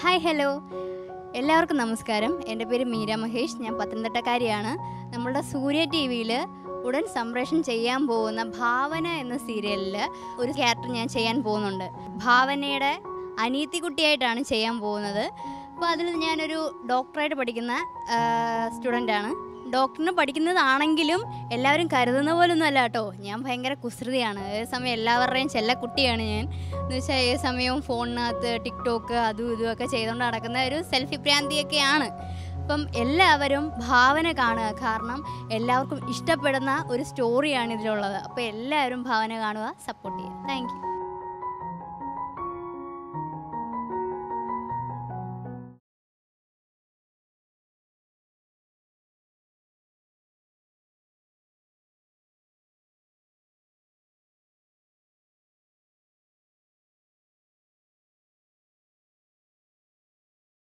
Hi hello എല്ലാവർക്കും നമസ്കാരം. എന്റെ പേര് മീര മഹേഷ്. ഞാൻ പത്തനംതിട്ടക്കാരിയാണ്. നമ്മളുടെ സൂര്യ ടി വിയിൽ ഉടൻ സംപ്രേഷണം ചെയ്യാൻ പോകുന്ന ഭാവന എന്ന സീരിയലിൽ ഒരു ക്യാരക്ടർ ഞാൻ ചെയ്യാൻ പോകുന്നുണ്ട്. ഭാവനയുടെ അനീത്തിക്കുട്ടിയായിട്ടാണ് ചെയ്യാൻ പോകുന്നത്. അപ്പോൾ അതിൽ ഞാനൊരു ഡോക്ടറായിട്ട് പഠിക്കുന്ന സ്റ്റുഡന്റാണ്. ഡോക്ടറിന് പഠിക്കുന്നതാണെങ്കിലും എല്ലാവരും കരുതുന്ന പോലൊന്നും അല്ല കേട്ടോ. ഞാൻ ഭയങ്കര കുസൃതിയാണ്. ഏത് സമയം എല്ലാവരുടെയും ചെല്ല കുട്ടിയാണ് ഞാൻ. എന്ന് വെച്ചാൽ ഏത് സമയവും ഫോണിനകത്ത് ടിക്ടോക്ക് അതും ഇതും ഒക്കെ ചെയ്തുകൊണ്ട് നടക്കുന്ന ഒരു സെൽഫി പ്രാന്തിയൊക്കെയാണ് അപ്പം എല്ലാവരും ഭാവന കാണുക. കാരണം എല്ലാവർക്കും ഇഷ്ടപ്പെടുന്ന ഒരു സ്റ്റോറിയാണ് ഇതിലുള്ളത്. അപ്പോൾ എല്ലാവരും ഭാവന കാണുക സപ്പോർട്ട് ചെയ്യുക. താങ്ക്